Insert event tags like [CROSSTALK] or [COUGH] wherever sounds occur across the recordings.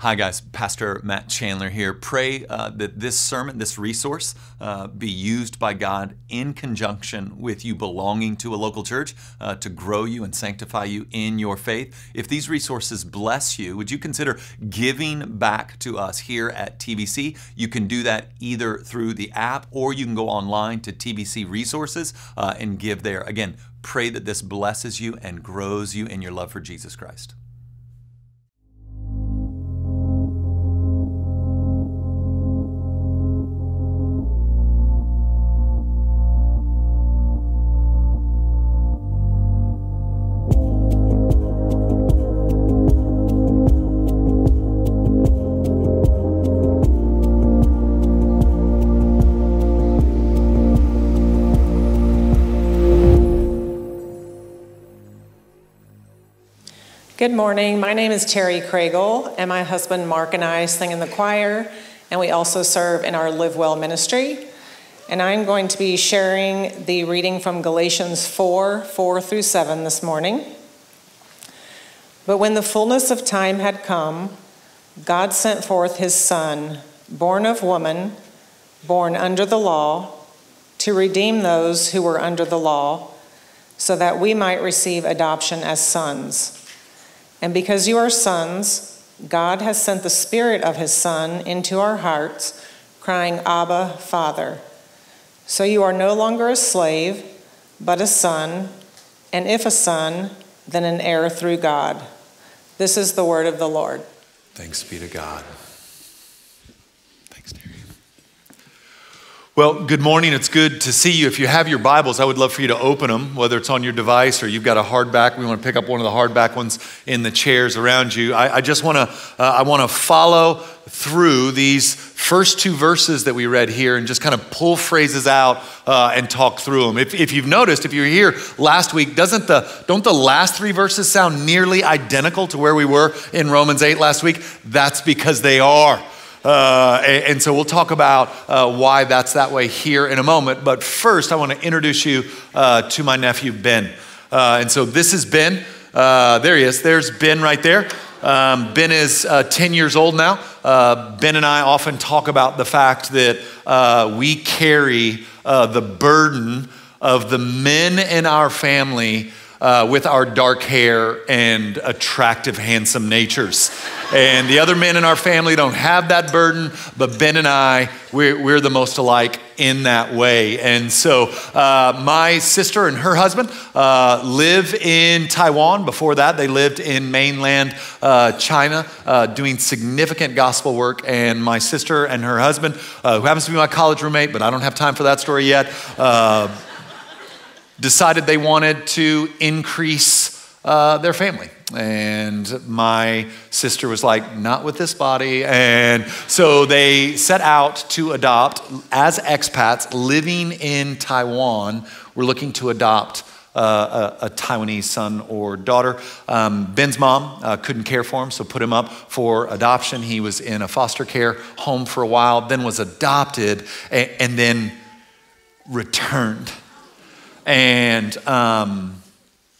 Hi, guys. Pastor Matt Chandler here. Pray uh, that this sermon, this resource, uh, be used by God in conjunction with you belonging to a local church uh, to grow you and sanctify you in your faith. If these resources bless you, would you consider giving back to us here at TVC? You can do that either through the app or you can go online to TVC Resources uh, and give there. Again, pray that this blesses you and grows you in your love for Jesus Christ. Good morning. My name is Terry Craigle, and my husband Mark and I sing in the choir, and we also serve in our Live Well ministry. And I'm going to be sharing the reading from Galatians 4 4 through 7 this morning. But when the fullness of time had come, God sent forth his Son, born of woman, born under the law, to redeem those who were under the law, so that we might receive adoption as sons. And because you are sons, God has sent the Spirit of His Son into our hearts, crying, Abba, Father. So you are no longer a slave, but a son, and if a son, then an heir through God. This is the word of the Lord. Thanks be to God. Well, good morning. It's good to see you. If you have your Bibles, I would love for you to open them, whether it's on your device or you've got a hardback. We want to pick up one of the hardback ones in the chairs around you. I, I just want to uh, I want to follow through these first two verses that we read here and just kind of pull phrases out uh, and talk through them. If, if you've noticed, if you were here last week, doesn't the don't the last three verses sound nearly identical to where we were in Romans 8 last week? That's because they are. Uh, and, and, so we'll talk about uh, why that's that way here in a moment. But first, I want to introduce you uh, to my nephew, Ben. Uh, and so this is Ben. Uh, there he is. There's Ben right there. Um, ben is uh, 10 years old now. ben and I often talk about the fact that we carry the burden of the men in our family uh, with our dark hair and attractive, handsome natures. and the other men in our family don't have that burden, but Ben and I, we're, we're the most alike in that way. And so uh, my sister and her husband uh, live in Taiwan. Before that, they lived in mainland uh, China uh, doing significant gospel work. And my sister and her husband, uh, who happens to be my college roommate, but I don't have time for that story yet uh, decided they wanted to increase uh, their family. And my sister was like, not with this body. And so they set out to adopt, as expats living in Taiwan, we're looking to adopt uh, a, a, Taiwanese son or daughter. Um, Ben's mom uh, couldn't care for him, so put him up for adoption. He was in a foster care home for a while, then was adopted, and, and then returned and um,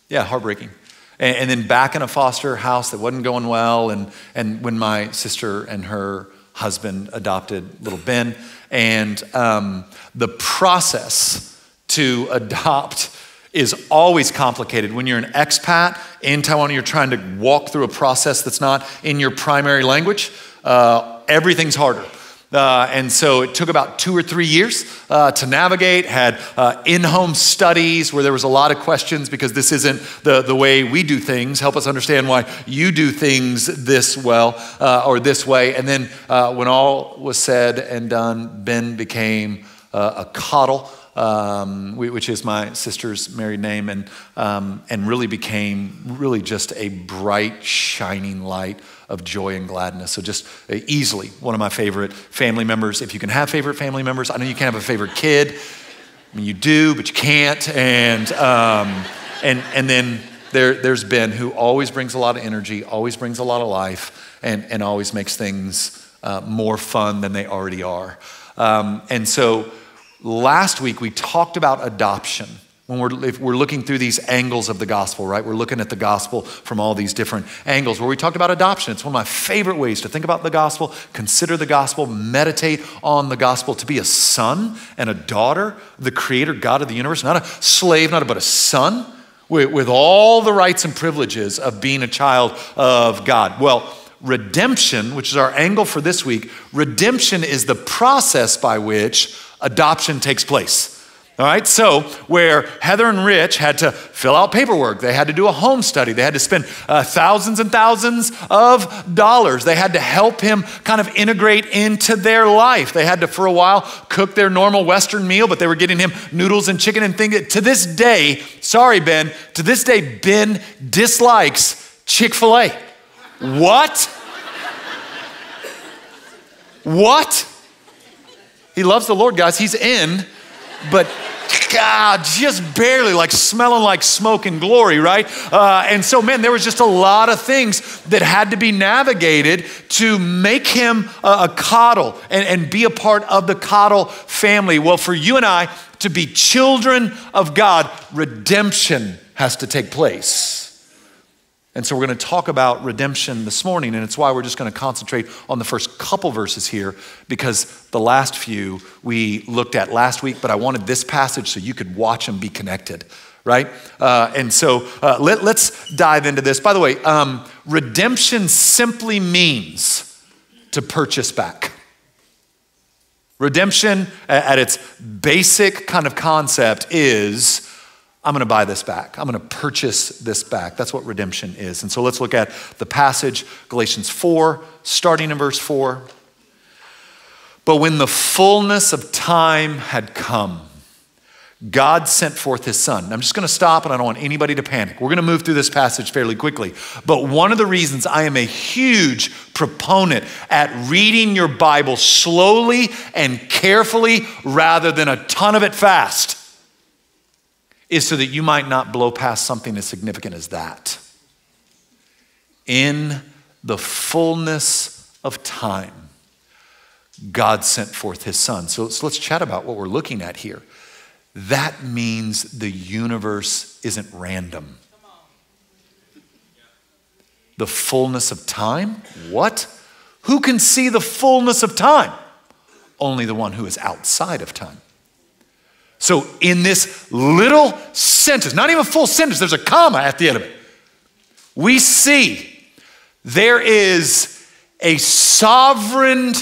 yeah, heartbreaking. And, and, then back in a foster house that wasn't going well. And, and when my sister and her husband adopted little Ben, and um, the process to adopt is always complicated. When you're an expat in Taiwan, you're trying to walk through a process that's not in your primary language, uh, everything's harder. Uh, and so it took about two or three years uh, to navigate, had uh, in home studies where there was a lot of questions because this isn't the, the way we do things. Help us understand why you do things this well uh, or this way. And then uh, when all was said and done, Ben became uh, a coddle. Um, which is my sister's married name, and, um, and really became really just a bright, shining light of joy and gladness. So, just uh, easily one of my favorite family members. If you can have favorite family members, I know you can't have a favorite kid. I mean, you do, but you can't. And, um, and, and then there, there's Ben, who always brings a lot of energy, always brings a lot of life, and, and always makes things uh, more fun than they already are. Um, and so last week we talked about adoption when we're, if we're looking through these angles of the gospel, right? We're looking at the gospel from all these different angles. Where we talked about adoption, it's one of my favorite ways to think about the gospel, consider the gospel, meditate on the gospel. To be a son and a daughter, the creator God of the universe, not a slave, not a, but a son with, with all the rights and privileges of being a child of God. Well, redemption, which is our angle for this week, redemption is the process by which adoption takes place. All right, so where Heather and Rich had to fill out paperwork, they had to do a home study, they had to spend uh, thousands and thousands of dollars. They had to help him kind of integrate into their life. They had to, for a while, cook their normal Western meal, but they were getting him noodles and chicken and things. To this day, sorry, Ben, to this day, Ben dislikes Chick fil A. What? what? He loves the Lord, guys. He's in but God, just barely like smelling like smoke and glory, right? Uh, and so, man, there was just a lot of things that had to be navigated to make him a, a coddle and, and be a part of the coddle family. Well, for you and I to be children of God, redemption has to take place. And so we're going to talk about redemption this morning, and it's why we're just going to concentrate on the first couple verses here, because the last few we looked at last week, but I wanted this passage so you could watch them be connected, right? Uh, and so uh, let, us dive into this. By the way, um, redemption simply means to purchase back. Redemption, at its basic kind of concept, is I'm going to buy this back. I'm going to purchase this back. That's what redemption is. And so let's look at the passage, Galatians 4, starting in verse 4. But when the fullness of time had come, God sent forth his son. I'm just going to stop and I don't want anybody to panic. We're going to move through this passage fairly quickly. But one of the reasons I am a huge proponent at reading your Bible slowly and carefully rather than a ton of it fast is so that you might not blow past something as significant as that. In the fullness of time, God sent forth his son. So, so let's chat about what we're looking at here. That means the universe isn't random. The fullness of time? What? Who can see the fullness of time? Only the one who is outside of time. So, in this little sentence, not even a full sentence, there's a comma at the end of it. We see there is a sovereign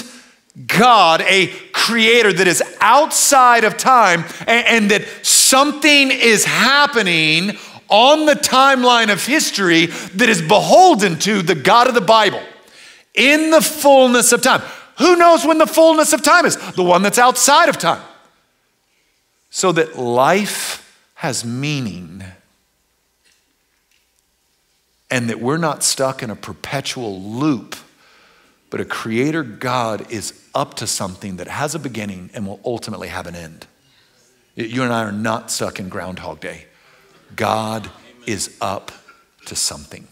God, a creator that is outside of time, and, and that something is happening on the timeline of history that is beholden to the God of the Bible in the fullness of time. Who knows when the fullness of time is? The one that's outside of time so that life has meaning and that we're not stuck in a perpetual loop, but a creator God is up to something that has a beginning and will ultimately have an end. You and I are not stuck in Groundhog Day. God is up to something.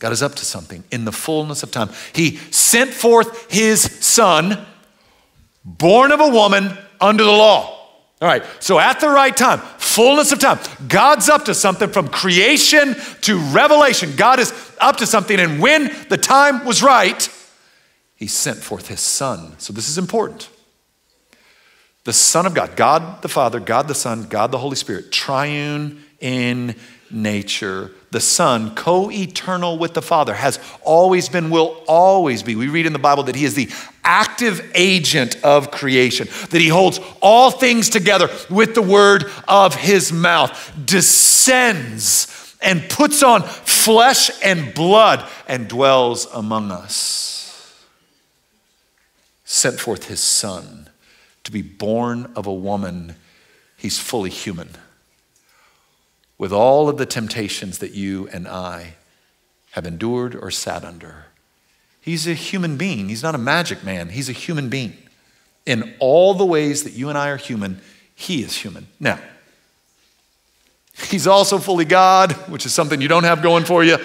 God is up to something in the fullness of time. He sent forth his son, born of a woman under the law. All right, so at the right time, fullness of time, God's up to something from creation to revelation. God is up to something, and when the time was right, He sent forth His Son. So this is important. The Son of God, God the Father, God the Son, God the Holy Spirit, triune in nature. The Son, co eternal with the Father, has always been, will always be. We read in the Bible that He is the active agent of creation, that He holds all things together with the word of His mouth, descends and puts on flesh and blood and dwells among us. Sent forth His Son to be born of a woman, He's fully human with all of the temptations that you and I have endured or sat under. He's a human being. He's not a magic man. He's a human being. In all the ways that you and I are human, he is human. Now, he's also fully God, which is something you don't have going for you,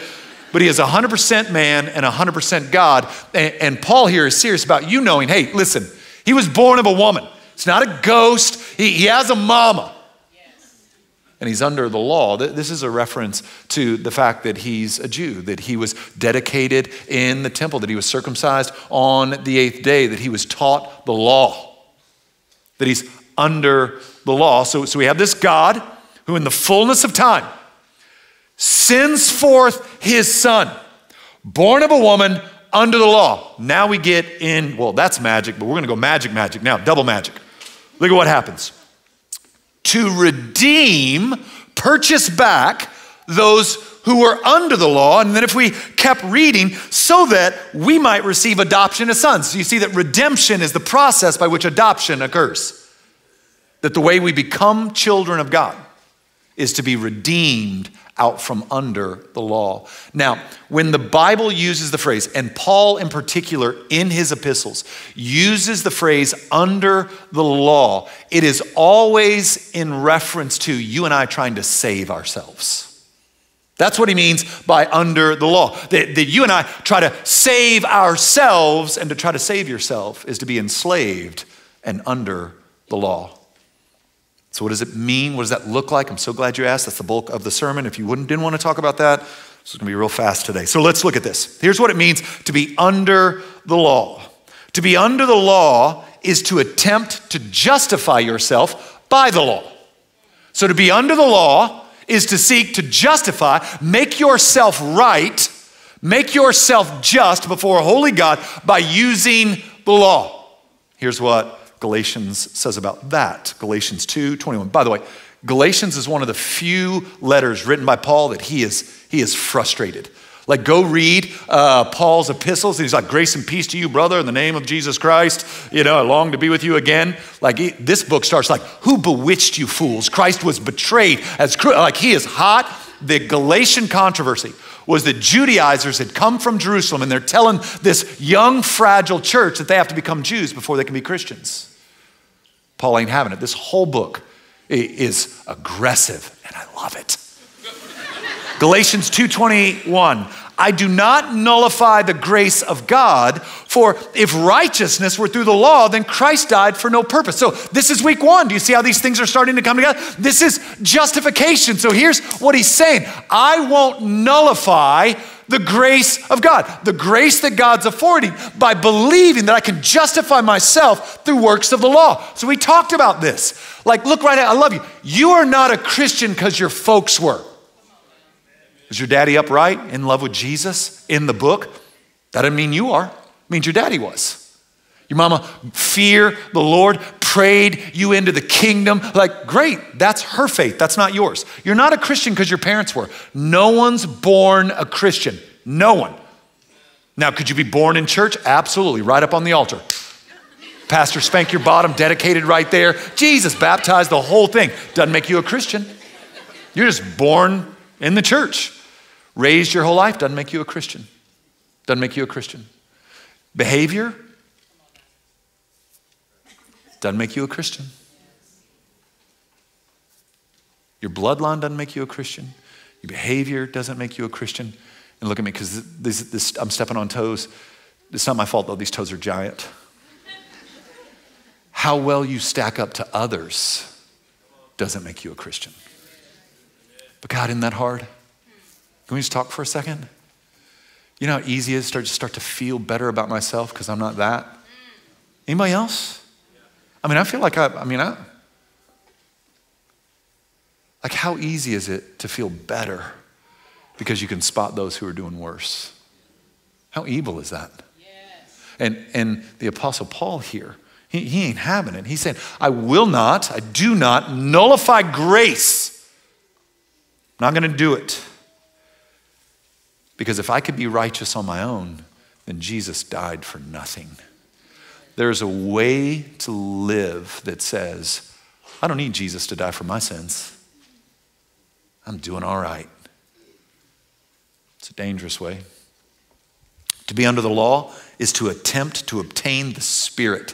but he is 100% man and 100% God. And, Paul here is serious about you knowing hey, listen, he was born of a woman. It's not a ghost, he, has a mama. And he's under the law. This is a reference to the fact that he's a Jew, that he was dedicated in the temple, that he was circumcised on the eighth day, that he was taught the law, that he's under the law. So, so we have this God who, in the fullness of time, sends forth his son, born of a woman under the law. Now we get in, well, that's magic, but we're going to go magic, magic now, double magic. Look at what happens to redeem, purchase back those who were under the law. And then if we kept reading, so that we might receive adoption as sons. So you see that redemption is the process by which adoption occurs. That the way we become children of God is to be redeemed out from under the law. Now, when the Bible uses the phrase, and Paul in particular in his epistles uses the phrase under the law, it is always in reference to you and I trying to save ourselves. That's what he means by under the law. That, that you and I try to save ourselves, and to try to save yourself is to be enslaved and under the law. So, what does it mean? What does that look like? I'm so glad you asked. That's the bulk of the sermon. If you wouldn't, didn't want to talk about that, this is going to be real fast today. So, let's look at this. Here's what it means to be under the law. To be under the law is to attempt to justify yourself by the law. So, to be under the law is to seek to justify, make yourself right, make yourself just before a holy God by using the law. Here's what Galatians says about that. Galatians 2 21. By the way, Galatians is one of the few letters written by Paul that he is, he is frustrated. Like, go read uh, Paul's epistles, and he's like, Grace and peace to you, brother, in the name of Jesus Christ. You know, I long to be with you again. Like, he, this book starts like, Who bewitched you, fools? Christ was betrayed as, like, he is hot. The Galatian controversy was that Judaizers had come from Jerusalem, and they're telling this young, fragile church that they have to become Jews before they can be Christians. Paul ain't having it. This whole book is aggressive, and I love it. [LAUGHS] Galatians 2:21 I do not nullify the grace of God, for if righteousness were through the law, then Christ died for no purpose. So, this is week one. Do you see how these things are starting to come together? This is justification. So, here's what he's saying I won't nullify the grace of God, the grace that God's affording by believing that I can justify myself through works of the law. So we talked about this. Like, look right at, I love you. You are not a Christian because your folks were. Is your daddy upright, in love with Jesus in the book? That doesn't mean you are. It means your daddy was. Your mama fear the Lord, prayed you into the kingdom. Like, great, that's her faith. That's not yours. You're not a Christian because your parents were. No one's born a Christian. No one. Now, could you be born in church? Absolutely, right up on the altar. Pastor spank your bottom, dedicated right there. Jesus baptized the whole thing. Doesn't make you a Christian. You're just born in the church. Raised your whole life doesn't make you a Christian. Doesn't make you a Christian. Behavior doesn't make you a Christian. Your bloodline doesn't make you a Christian. Your behavior doesn't make you a Christian. And look at me, because this, this, I'm stepping on toes. It's not my fault, though. These toes are giant. How well you stack up to others doesn't make you a Christian. But God, isn't that hard? Can we just talk for a second? You know how easy it is to start, to start to feel better about myself because I'm not that? Anybody else? I mean, I feel like I, I mean, I, like how easy is it to feel better because you can spot those who are doing worse? How evil is that? Yes. And, and the Apostle Paul here, he, he ain't having it. He's saying, I will not, I do not nullify grace. I'm not going to do it. Because if I could be righteous on my own, then Jesus died for nothing. There's a way to live that says, I don't need Jesus to die for my sins. I'm doing all right. It's a dangerous way. To be under the law is to attempt to obtain the Spirit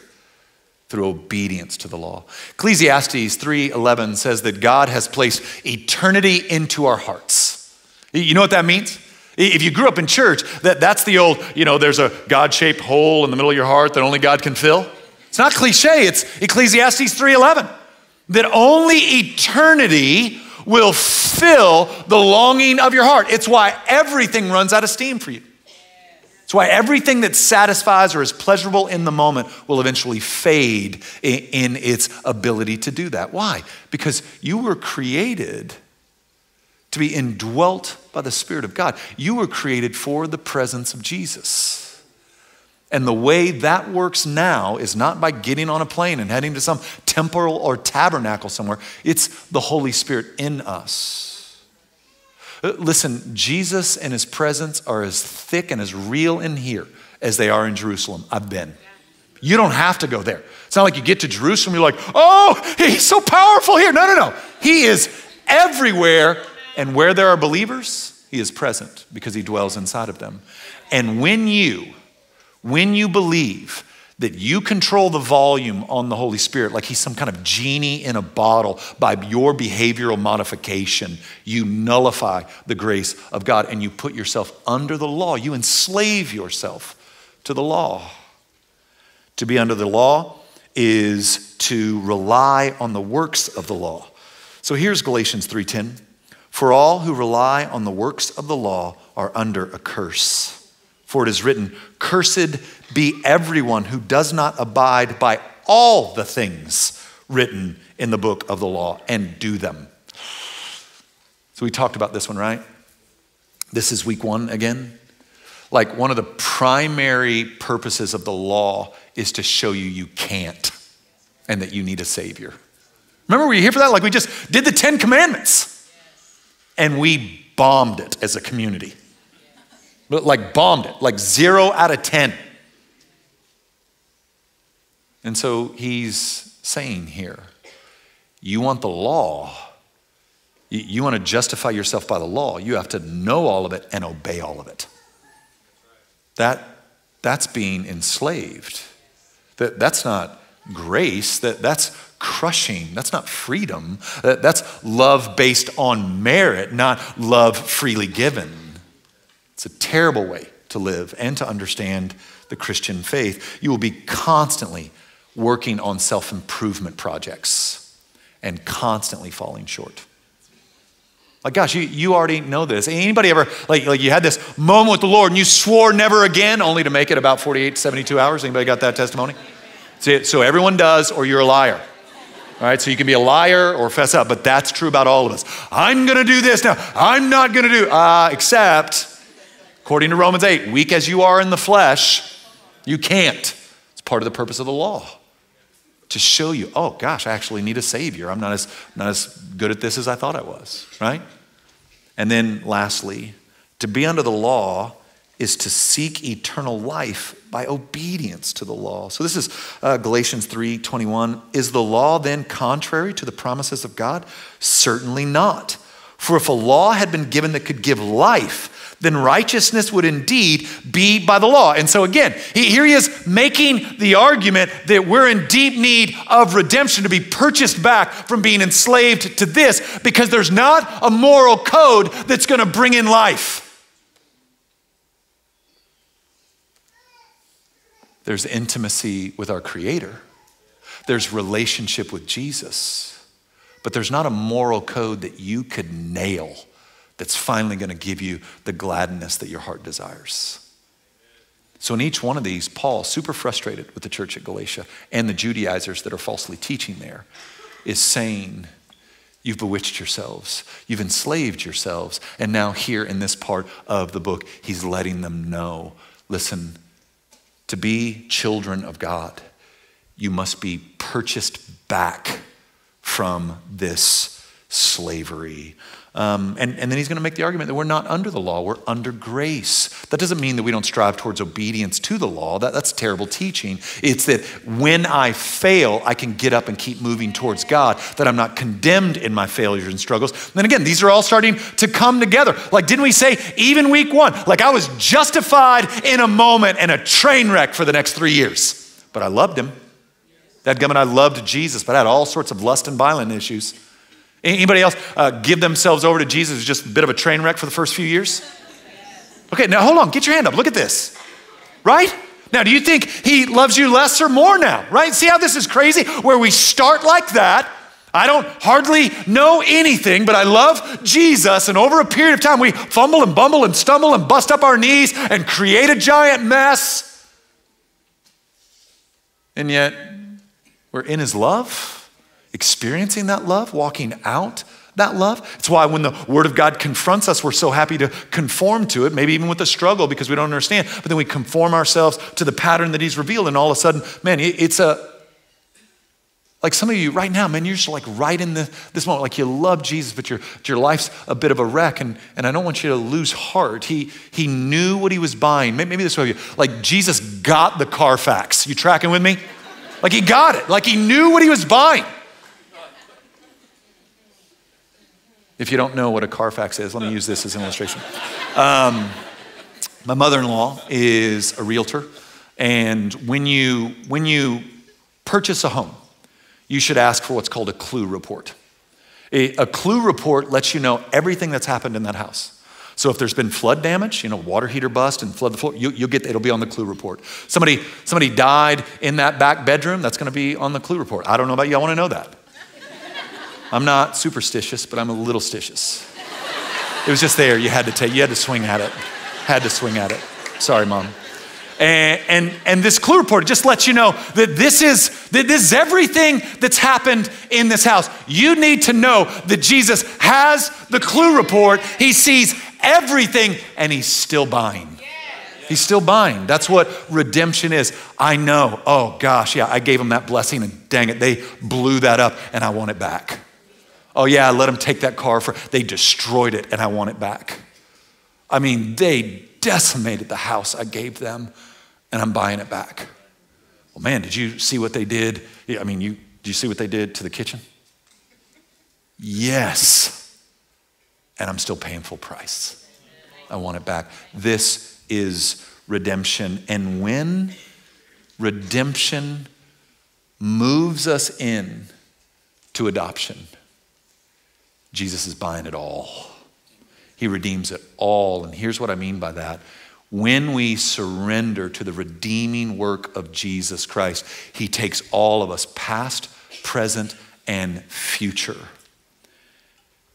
through obedience to the law. Ecclesiastes 3:11 says that God has placed eternity into our hearts. You know what that means? If you grew up in church, that, that's the old, you know, there's a God shaped hole in the middle of your heart that only God can fill. It's not cliche, it's Ecclesiastes 3:11. That only eternity will fill the longing of your heart. It's why everything runs out of steam for you. It's why everything that satisfies or is pleasurable in the moment will eventually fade in, its ability to do that. Why? Because you were created to be indwelt by the Spirit of God. You were created for the presence of Jesus. And the way that works now is not by getting on a plane and heading to some temple or tabernacle somewhere, it's the Holy Spirit in us. Uh, listen, Jesus and his presence are as thick and as real in here as they are in Jerusalem. I've been. You don't have to go there. It's not like you get to Jerusalem, you're like, oh, he's so powerful here. No, no, no. He is everywhere. And where there are believers, he is present because he dwells inside of them. And when you, when you believe, that you control the volume on the Holy Spirit like he's some kind of genie in a bottle by your behavioral modification. You nullify the grace of God and you put yourself under the law. You enslave yourself to the law. To be under the law is to rely on the works of the law. So here's Galatians 3:10. For all who rely on the works of the law are under a curse. For it is written, Cursed be everyone who does not abide by all the things written in the book of the law and do them. So we talked about this one, right? This is week one again. Like one of the primary purposes of the law is to show you you can't and that you need a savior. Remember, were you here for that? Like we just did the Ten Commandments and we bombed it as a community but like bombed it, like zero out of 10. And so he's saying here, you want the law, you want to justify yourself by the law, you have to know all of it and obey all of it. That, that's being enslaved. That, that's not grace, that, that's crushing. That's not freedom. Uh, that's love based on merit, not love freely given. It's a terrible way to live and to understand the Christian faith. You will be constantly working on self improvement projects and constantly falling short. Like, gosh, you, you already know this. Anybody ever, like, like you had this moment with the Lord and you swore never again, only to make it about 48, 72 hours? Anybody got that testimony? So, so everyone does, or you're a liar. All right, so you can be a liar or fess up, but that's true about all of us. I'm gonna do this now. I'm not gonna do, uh, except According to Romans 8, weak as you are in the flesh, you can't. It's part of the purpose of the law to show you, oh gosh, I actually need a savior. I'm not as, not as good at this as I thought I was, right? And then lastly, to be under the law is to seek eternal life by obedience to the law. So this is uh, Galatians 3:21. Is the law then contrary to the promises of God? Certainly not. For if a law had been given that could give life, then righteousness would indeed be by the law. And so, again, here he is making the argument that we're in deep need of redemption to be purchased back from being enslaved to this because there's not a moral code that's going to bring in life. There's intimacy with our Creator, there's relationship with Jesus, but there's not a moral code that you could nail that's finally going to give you the gladness that your heart desires. So, in each one of these, Paul, super frustrated with the church at Galatia and the Judaizers that are falsely teaching there, is saying, You've bewitched yourselves, you've enslaved yourselves. And now, here in this part of the book, he's letting them know listen, to be children of God, you must be purchased back from this slavery um, and, and then he's going to make the argument that we're not under the law, we're under grace. That doesn't mean that we don't strive towards obedience to the law. That, that's terrible teaching. It's that when I fail, I can get up and keep moving towards God, that I'm not condemned in my failures and struggles. And then again, these are all starting to come together. Like, didn't we say, even week one, like I was justified in a moment and a train wreck for the next three years, but I loved him. That and I loved Jesus, but I had all sorts of lust and violent issues. Anybody else uh, give themselves over to Jesus just a bit of a train wreck for the first few years? Okay, now hold on, get your hand up. Look at this. Right? Now, do you think he loves you less or more now? Right? See how this is crazy? Where we start like that, I don't hardly know anything, but I love Jesus. And over a period of time, we fumble and bumble and stumble and bust up our knees and create a giant mess. And yet, we're in His love, experiencing that love, walking out that love. It's why when the Word of God confronts us, we're so happy to conform to it, maybe even with a struggle because we don't understand. But then we conform ourselves to the pattern that He's revealed, and all of a sudden, man, it's a like some of you right now, man, you're just like right in the, this moment, like you love Jesus, but your, your life's a bit of a wreck. And, and I don't want you to lose heart. He, he knew what he was buying. Maybe, maybe this way, like Jesus got the Carfax. You tracking with me? Like he got it. Like he knew what he was buying. If you don't know what a Carfax is, let me use this as an illustration. Um, my mother-in-law is a realtor, and when you when you purchase a home, you should ask for what's called a CLUE report. A, a CLUE report lets you know everything that's happened in that house. So if there's been flood damage, you know, water heater bust and flood the floor, you, will get it'll be on the CLUE report. Somebody somebody died in that back bedroom, that's going to be on the CLUE report. I don't know about you, I want to know that. I'm not superstitious, but I'm a little stitious. It was just there. You had to take. You had to swing at it. Had to swing at it. Sorry, mom. And, and, and, this CLUE report just lets you know that this is that this is everything that's happened in this house. You need to know that Jesus has the CLUE report. He sees everything and he's still buying. He's still buying. That's what redemption is. I know, oh gosh, yeah, I gave him that blessing and dang it, they blew that up and I want it back. Oh yeah, I let them take that car for, they destroyed it and I want it back. I mean, they decimated the house I gave them and I'm buying it back. Well, man, did you see what they did? I mean, you, did you see what they did to the kitchen? Yes. And I'm still paying full price. I want it back. This is redemption. And when redemption moves us in to adoption, Jesus is buying it all. He redeems it all. And here's what I mean by that. When we surrender to the redeeming work of Jesus Christ, He takes all of us, past, present, and future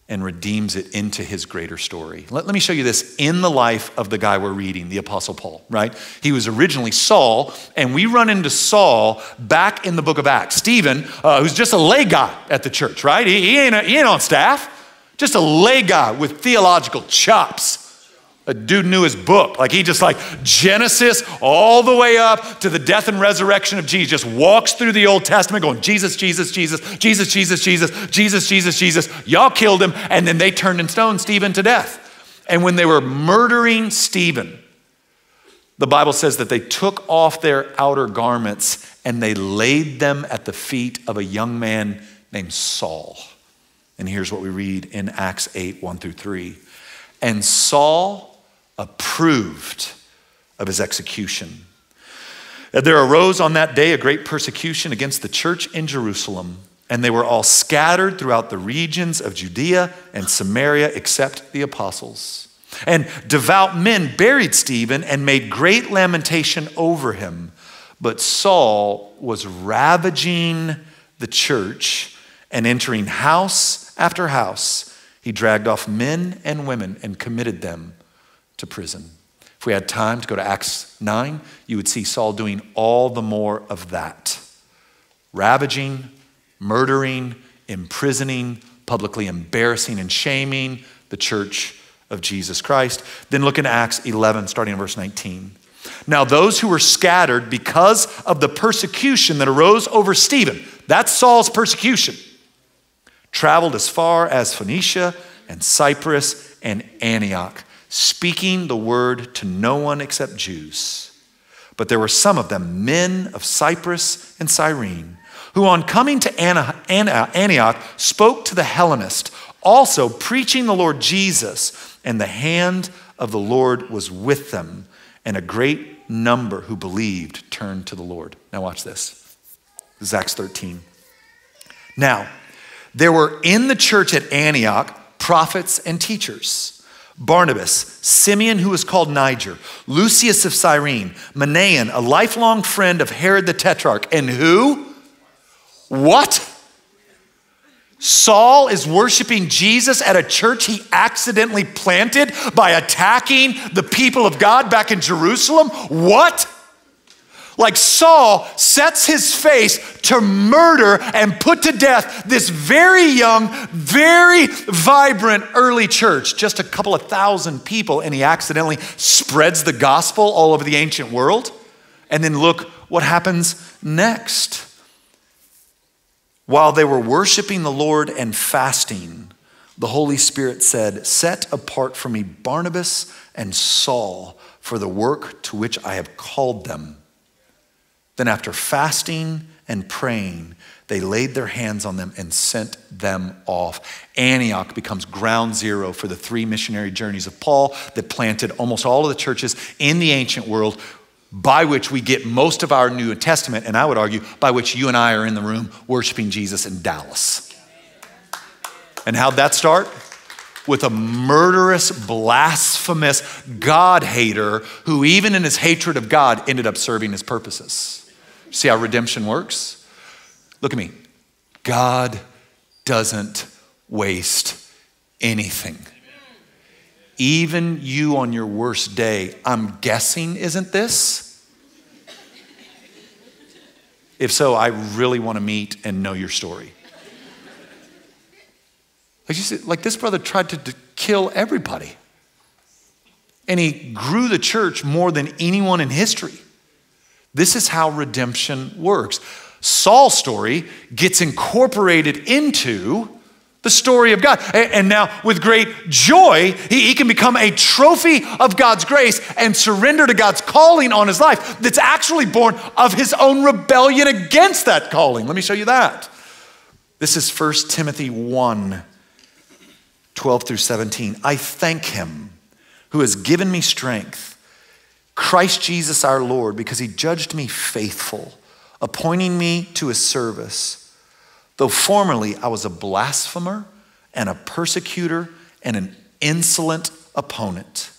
and redeems it into his greater story. Let, let, me show you this in the life of the guy we're reading, the Apostle Paul, right? He was originally Saul, and we run into Saul back in the book of Acts. Stephen, uh, who's just a lay guy at the church, right? He, he, ain't a, he ain't on staff, just a lay guy with theological chops. A dude knew his book. Like he just like Genesis all the way up to the death and resurrection of Jesus. Just walks through the Old Testament going, Jesus, Jesus, Jesus, Jesus, Jesus, Jesus, Jesus, Jesus, Jesus. Y'all killed him. And then they turned and stoned Stephen to death. And when they were murdering Stephen, the Bible says that they took off their outer garments and they laid them at the feet of a young man named Saul. And here's what we read in Acts 8 1 through 3. And Saul approved of his execution. There arose on that day a great persecution against the church in Jerusalem, and they were all scattered throughout the regions of Judea and Samaria except the apostles. And devout men buried Stephen and made great lamentation over him. But Saul was ravaging the church and entering house after house. He dragged off men and women and committed them to prison. If we had time to go to Acts 9, you would see Saul doing all the more of that ravaging, murdering, imprisoning, publicly embarrassing and shaming the church of Jesus Christ. Then look in Acts 11, starting in verse 19. Now, those who were scattered because of the persecution that arose over Stephen, that's Saul's persecution, traveled as far as Phoenicia and Cyprus and Antioch speaking the word to no one except Jews. But there were some of them, men of Cyprus and Cyrene, who on coming to Antioch spoke to the Hellenist, also preaching the Lord Jesus, and the hand of the Lord was with them, and a great number who believed turned to the Lord. Now, watch this. This is Acts 13. Now, there were in the church at Antioch prophets and teachers Barnabas, Simeon, who was called Niger, Lucius of Cyrene, Manaen, a lifelong friend of Herod the Tetrarch, and who? What? Saul is worshiping Jesus at a church he accidentally planted by attacking the people of God back in Jerusalem. What? Like Saul sets his face to murder and put to death this very young, very vibrant early church, just a couple of thousand people, and he accidentally spreads the gospel all over the ancient world. And then look what happens next. While they were worshiping the Lord and fasting, the Holy Spirit said, Set apart for me Barnabas and Saul for the work to which I have called them. Then, after fasting and praying, they laid their hands on them and sent them off. Antioch becomes ground zero for the three missionary journeys of Paul that planted almost all of the churches in the ancient world, by which we get most of our New Testament, and I would argue by which you and I are in the room worshiping Jesus in Dallas. And how'd that start? With a murderous, blasphemous God hater who, even in his hatred of God, ended up serving his purposes. See how redemption works? Look at me. God doesn't waste anything. Even you on your worst day, I'm guessing, isn't this? If so, I really want to meet and know your story. Like, you said, like this brother tried to, to kill everybody. And he grew the church more than anyone in history. This is how redemption works. Saul's story gets incorporated into the story of God. And now, with great joy, he, can become a trophy of God's grace and surrender to God's calling on his life that's actually born of his own rebellion against that calling. Let me show you that. This is 1 Timothy 1 12 through 17. I thank him who has given me strength Christ Jesus our Lord, because he judged me faithful, appointing me to his service. Though formerly I was a blasphemer and a persecutor and an insolent opponent,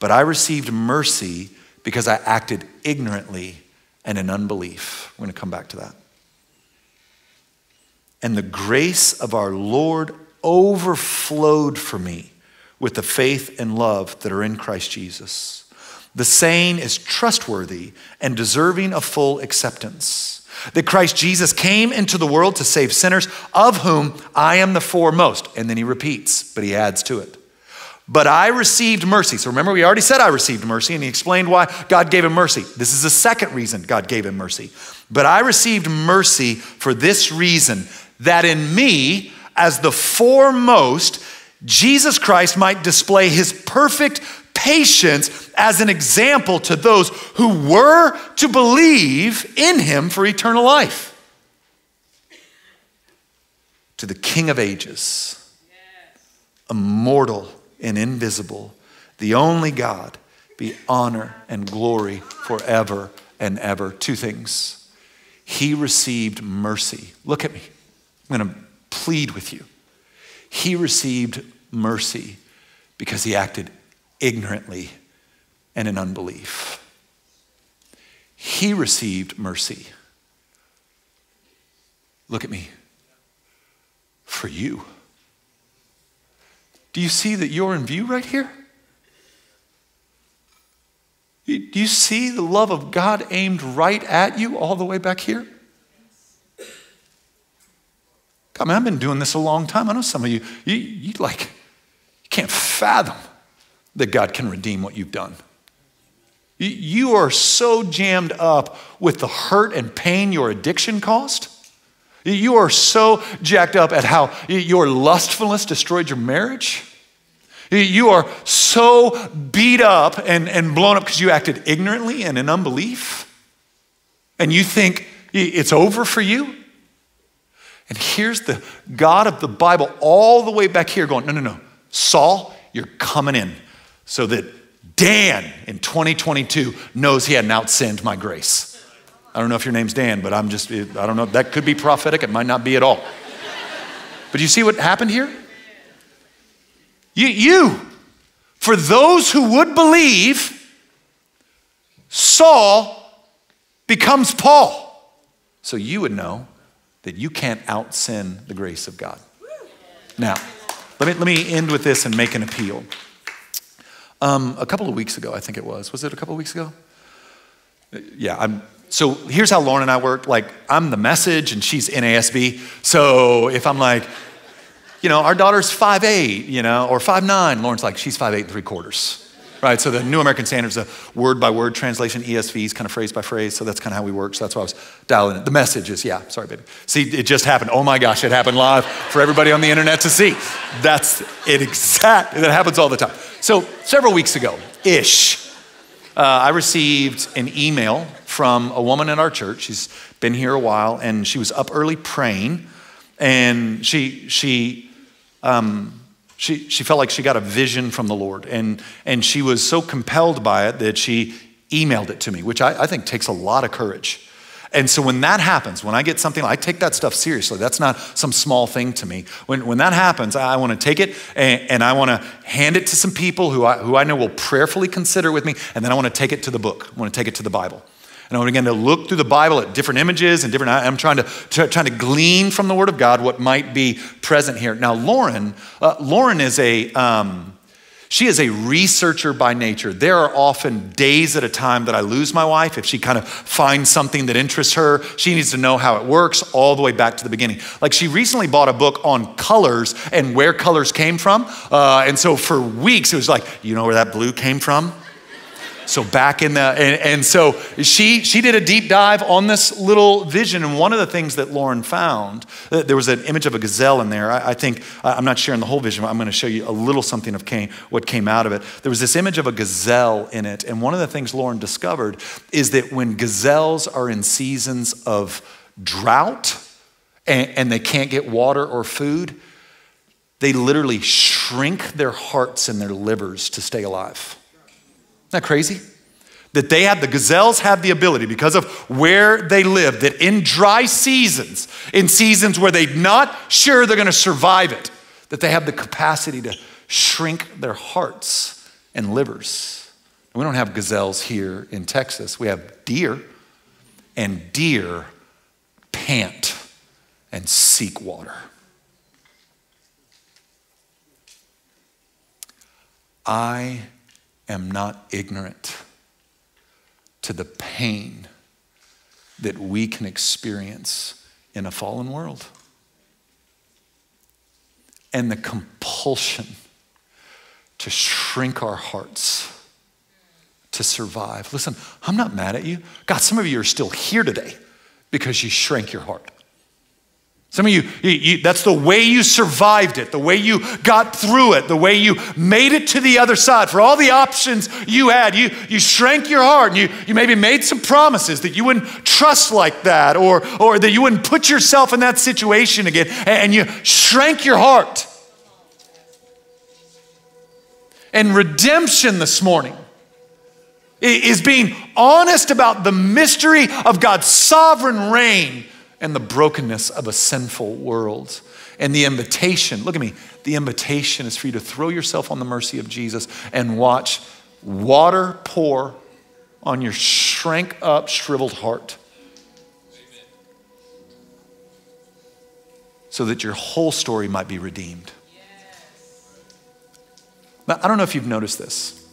but I received mercy because I acted ignorantly and in unbelief. We're going to come back to that. And the grace of our Lord overflowed for me with the faith and love that are in Christ Jesus. The saying is trustworthy and deserving of full acceptance. That Christ Jesus came into the world to save sinners, of whom I am the foremost. And then he repeats, but he adds to it. But I received mercy. So remember, we already said I received mercy, and he explained why God gave him mercy. This is the second reason God gave him mercy. But I received mercy for this reason that in me, as the foremost, Jesus Christ might display his perfect patience as an example to those who were to believe in him for eternal life. To the King of ages, immortal and invisible, the only God, be honor and glory forever and ever. Two things. He received mercy. Look at me. I'm going to plead with you. He received mercy because he acted ignorantly and in unbelief. He received mercy. Look at me. For you. Do you see that you're in view right here? Do you see the love of God aimed right at you all the way back here? I mean, I've been doing this a long time. I know some of you, you, you like, you can't fathom that God can redeem what you've done. You are so jammed up with the hurt and pain your addiction caused. You are so jacked up at how your lustfulness destroyed your marriage. You are so beat up and, and blown up because you acted ignorantly and in unbelief. And you think it's over for you. And here's the God of the Bible all the way back here going, no, no, no. Saul, you're coming in so that Dan in 2022 knows he hadn't outsinned my grace. I don't know if your name's Dan, but I'm just, I don't know, that could be prophetic, it might not be at all. But you see what happened here? You, you for those who would believe, Saul becomes Paul. So you would know that you can't out sin the grace of God. Now, let me, let me end with this and make an appeal. Um, a couple of weeks ago, I think it was. Was it a couple of weeks ago? Yeah, I'm, so here's how Lauren and I work. Like, I'm the message and she's NASB. So if I'm like, you know, our daughter's five eight, you know, or five nine, Lauren's like, she's five eight and three quarters. Right, so the New American Standard is a word by word translation. ESV is kind of phrase by phrase, so that's kind of how we work. So that's why I was dialing it. The message is, yeah, sorry, baby. See, it just happened. Oh my gosh, it happened live for everybody on the internet to see. That's it exact. That happens all the time. So several weeks ago, ish, uh, I received an email from a woman in our church. She's been here a while, and she was up early praying, and she she um, she, she felt like she got a vision from the Lord, and, and she was so compelled by it that she emailed it to me, which I, I think takes a lot of courage. And so when that happens, when I get something, I take that stuff seriously. That's not some small thing to me. When, when that happens, I want to take it and, and I want to hand it to some people who I, who I know will prayerfully consider with me, and then I want to take it to the book. I want to take it to the Bible. And I'm begin to look through the Bible at different images and different, I'm trying to, trying to glean from the Word of God what might be present here. Now, Lauren, uh, Lauren is a, um, she is a researcher by nature. There are often days at a time that I lose my wife. If she kind of finds something that interests her, she needs to know how it works all the way back to the beginning. Like she recently bought a book on colors and where colors came from. Uh, and so for weeks, it was like, you know where that blue came from? So back in the, and, and, so she, she did a deep dive on this little vision. And one of the things that Lauren found, uh, there was an image of a gazelle in there. I, I think, I'm not sharing the whole vision, but I'm going to show you a little something of came, what came out of it. There was this image of a gazelle in it. And one of the things Lauren discovered is that when gazelles are in seasons of drought and, and they can't get water or food, they literally shrink their hearts and their livers to stay alive. That crazy? That they have, the gazelles have the ability, because of where they live, that in dry seasons, in seasons where they're not sure they're gonna survive it, that they have the capacity to shrink their hearts and livers. We don't have gazelles here in Texas, we have deer, and deer pant and seek water. I am not ignorant to the pain that we can experience in a fallen world and the compulsion to shrink our hearts to survive. Listen, I'm not mad at you. God, some of you are still here today because you shrank your heart. Some of you, you, you, that's the way you survived it, the way you got through it, the way you made it to the other side. For all the options you had, you, you shrank your heart and you, you maybe made some promises that you wouldn't trust like that or, or that you wouldn't put yourself in that situation again, and you shrank your heart. And redemption this morning is being honest about the mystery of God's sovereign reign and the brokenness of a sinful world. And the invitation, look at me, the invitation is for you to throw yourself on the mercy of Jesus and watch water pour on your shrank up, shriveled heart. So that your whole story might be redeemed. Now, I don't know if you've noticed this.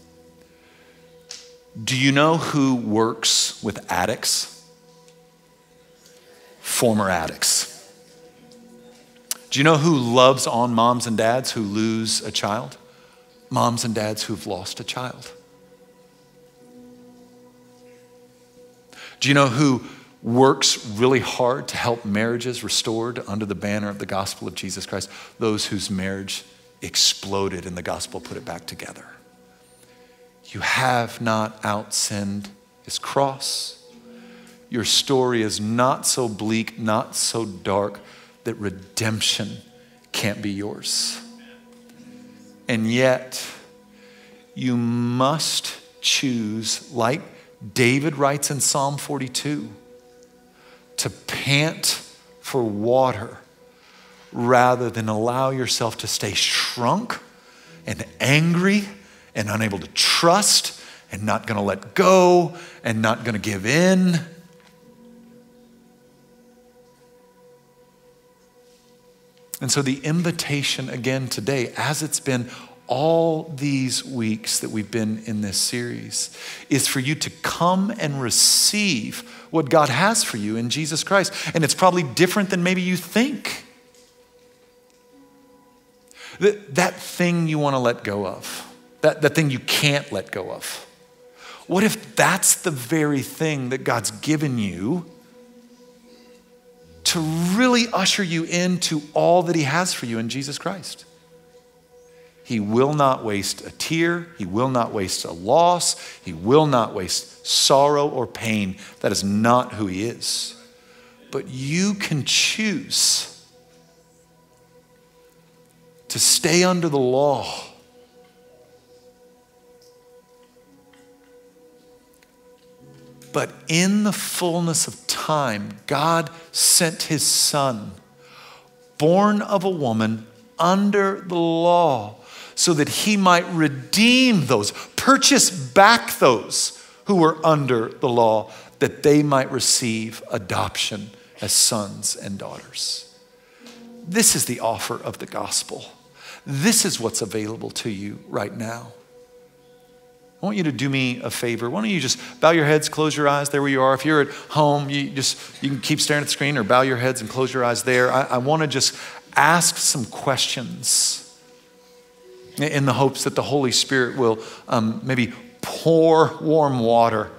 Do you know who works with addicts? Former addicts. Do you know who loves on moms and dads who lose a child? Moms and dads who've lost a child. Do you know who works really hard to help marriages restored under the banner of the gospel of Jesus Christ? Those whose marriage exploded and the gospel put it back together. You have not outsinned his cross your story is not so bleak, not so dark that redemption can't be yours. And yet, you must choose, like David writes in Psalm 42, to pant for water rather than allow yourself to stay shrunk and angry and unable to trust and not going to let go and not going to give in And so, the invitation again today, as it's been all these weeks that we've been in this series, is for you to come and receive what God has for you in Jesus Christ. And it's probably different than maybe you think. That, that thing you want to let go of, that, that thing you can't let go of. What if that's the very thing that God's given you to really usher you into all that He has for you in Jesus Christ? He will not waste a tear. He will not waste a loss. He will not waste sorrow or pain. That is not who He is. But you can choose to stay under the law. But in the fullness of time, God sent his son, born of a woman under the law, so that he might redeem those, purchase back those who were under the law, that they might receive adoption as sons and daughters. This is the offer of the gospel. This is what's available to you right now. I want you to do me a favor. Why don't you just bow your heads, close your eyes there where you are. If you're at home, you just you can keep staring at the screen or bow your heads and close your eyes there. I, I want to just ask some questions in the hopes that the Holy Spirit will um, maybe pour warm water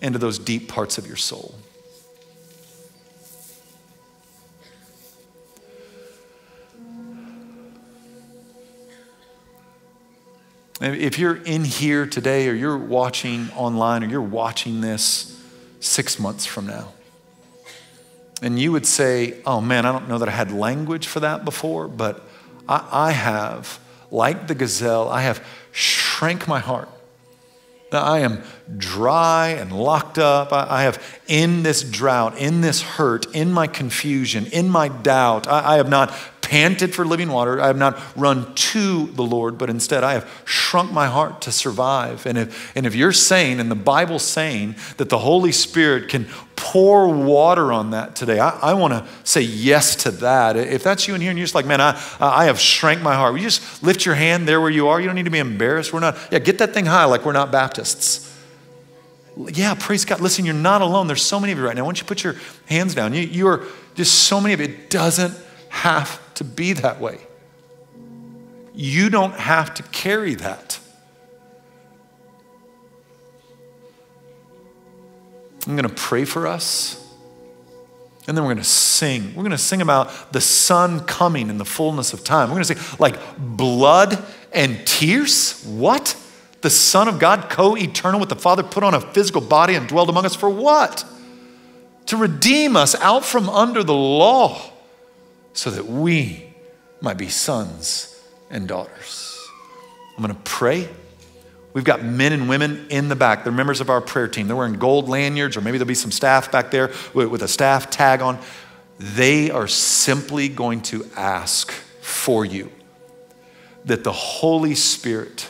into those deep parts of your soul. If you're in here today or you're watching online or you're watching this six months from now, and you would say, Oh man, I don't know that I had language for that before, but I, I have, like the gazelle, I have shrank my heart. I am dry and locked up. I have, in this drought, in this hurt, in my confusion, in my doubt, I have not panted for living water. I have not run to the Lord, but instead I have shrunk my heart to survive. And if, and if you're saying, and the Bible's saying, that the Holy Spirit can pour water on that today, I, I want to say yes to that. If that's you in here and you're just like, man, I, I have shrank my heart, you just lift your hand there where you are? You don't need to be embarrassed. We're not, yeah, get that thing high like we're not Baptists. Yeah, praise God. Listen, you're not alone. There's so many of you right now. Why don't you put your hands down, you, you are just so many of it. It doesn't have to be that way. You don't have to carry that. I'm going to pray for us. And then we're going to sing. We're going to sing about the Son coming in the fullness of time. We're going to sing like blood and tears. What? The Son of God, co eternal with the Father, put on a physical body and dwelled among us for what? To redeem us out from under the law so that we might be sons and daughters. I'm going to pray. We've got men and women in the back. They're members of our prayer team. They're wearing gold lanyards, or maybe there'll be some staff back there with, a staff tag on. They are simply going to ask for you that the Holy Spirit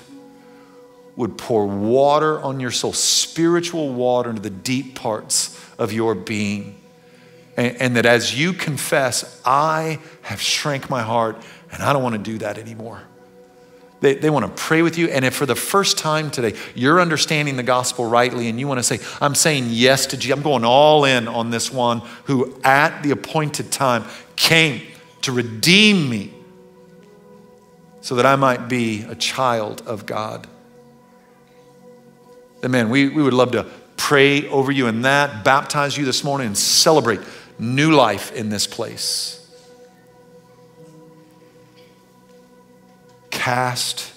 would pour water on your soul, spiritual water into the deep parts of your being and, and that as you confess, I have shrank my heart and I don't want to do that anymore. They, they want to pray with you. And if for the first time today you're understanding the gospel rightly and you want to say, I'm saying yes to Jesus, I'm going all in on this one who at the appointed time came to redeem me so that I might be a child of God. Amen. We, we would love to pray over you in that, baptize you this morning, and celebrate new life in this place. Cast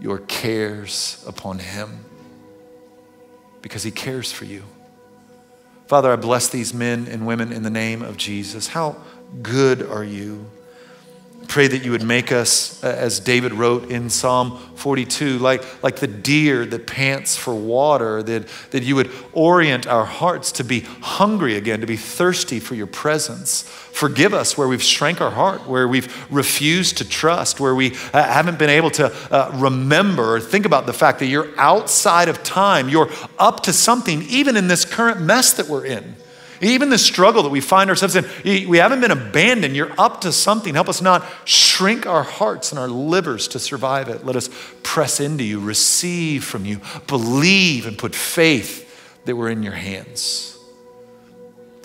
your cares upon Him because He cares for you. Father, I bless these men and women in the name of Jesus. How good are you? Pray that you would make us, as David wrote in Psalm 42, like, like the deer that pants for water, that, that you would orient our hearts to be hungry again, to be thirsty for your presence. Forgive us where we've shrank our heart, where we've refused to trust, where we uh, haven't been able to uh, remember or think about the fact that you're outside of time. You're up to something, even in this current mess that we're in. Even the struggle that we find ourselves in, we haven't been abandoned. You're up to something. Help us not shrink our hearts and our livers to survive it. Let us press into you, receive from you, believe, and put faith that we're in your hands.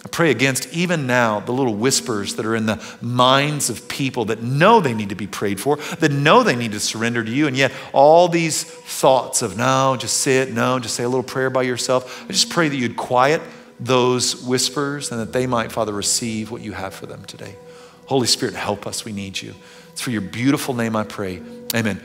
I pray against even now the little whispers that are in the minds of people that know they need to be prayed for, that know they need to surrender to you, and yet all these thoughts of no, just sit, no, just say a little prayer by yourself. I just pray that you'd quiet those whispers and that they might, Father, receive what you have for them today. Holy Spirit, help us. We need you. It's for your beautiful name I pray. Amen.